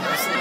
Yes.